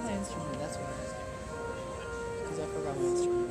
forgot my instrument. That's what it is. Because I forgot my instrument.